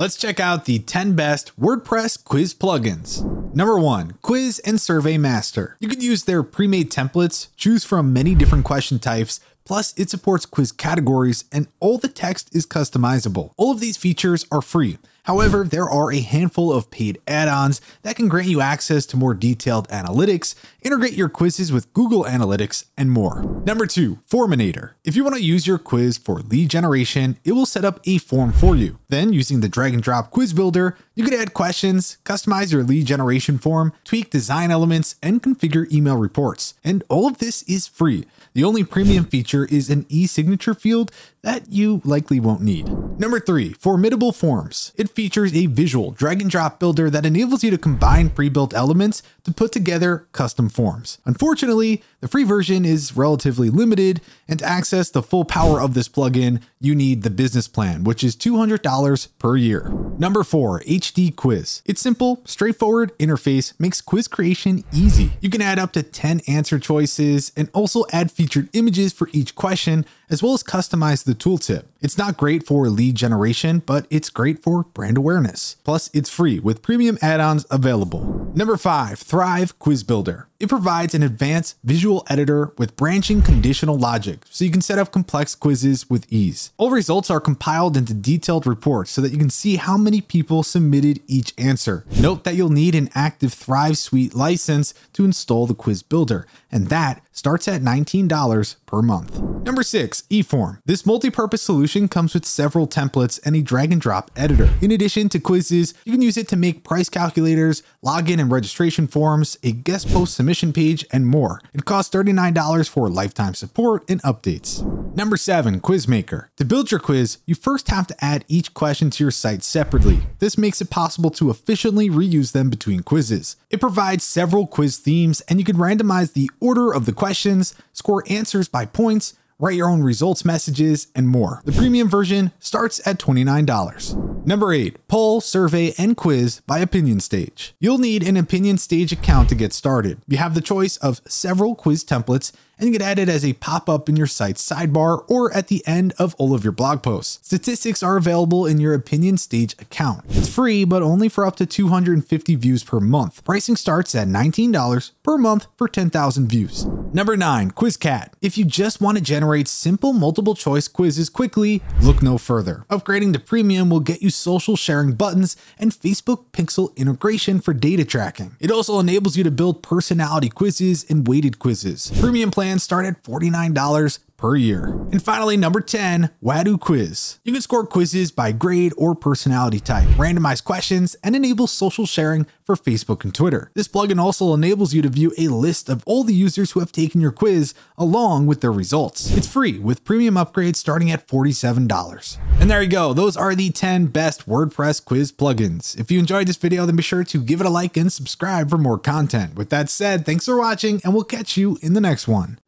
Let's check out the 10 best WordPress quiz plugins. Number one, Quiz and Survey Master. You can use their pre-made templates, choose from many different question types, Plus, it supports quiz categories and all the text is customizable. All of these features are free. However, there are a handful of paid add-ons that can grant you access to more detailed analytics, integrate your quizzes with Google Analytics, and more. Number two, Forminator. If you want to use your quiz for lead generation, it will set up a form for you. Then, using the drag and drop quiz builder, you can add questions, customize your lead generation form, tweak design elements, and configure email reports. And all of this is free. The only premium feature is an e-signature field that you likely won't need. Number three, Formidable Forms. It features a visual drag and drop builder that enables you to combine pre-built elements to put together custom forms. Unfortunately, the free version is relatively limited, and to access the full power of this plugin, you need the business plan, which is $200 per year. Number four, HD Quiz. Its simple, straightforward interface makes quiz creation easy. You can add up to 10 answer choices and also add featured images for each question, as well as customize the tooltip. It's not great for lead generation, but it's great for brand awareness. Plus, it's free with premium add-ons available. Number five, Thrive Quiz Builder. It provides an advanced visual editor with branching conditional logic, so you can set up complex quizzes with ease. All results are compiled into detailed reports so that you can see how many people submitted each answer. Note that you'll need an active Thrive Suite license to install the quiz builder, and that starts at $19 per month. Number 6. eForm. This multi-purpose solution comes with several templates and a drag and drop editor. In addition to quizzes, you can use it to make price calculators, login and registration forms, a guest post submission page, and more. It costs $39 for lifetime support and updates. Number 7. Quizmaker. To build your quiz, you first have to add each question to your site separately. This makes it possible to efficiently reuse them between quizzes. It provides several quiz themes and you can randomize the order of the questions, score answers by points, write your own results messages, and more. The premium version starts at $29. Number 8. Poll, Survey, and Quiz by Opinion Stage. You'll need an Opinion Stage account to get started. You have the choice of several quiz templates and you get added as a pop-up in your site's sidebar or at the end of all of your blog posts. Statistics are available in your Opinion Stage account. It's free, but only for up to 250 views per month. Pricing starts at $19 per month for 10,000 views. Number 9. QuizCat. If you just want to generate simple multiple choice quizzes quickly, look no further. Upgrading to premium will get you social sharing buttons and Facebook Pixel integration for data tracking. It also enables you to build personality quizzes and weighted quizzes. Premium plans start at $49 per year. And finally, number 10, Watu Quiz. You can score quizzes by grade or personality type, randomize questions, and enable social sharing for Facebook and Twitter. This plugin also enables you to view a list of all the users who have taken your quiz along with their results. It's free with premium upgrades starting at $47. And there you go. Those are the 10 best WordPress quiz plugins. If you enjoyed this video, then be sure to give it a like and subscribe for more content. With that said, thanks for watching and we'll catch you in the next one.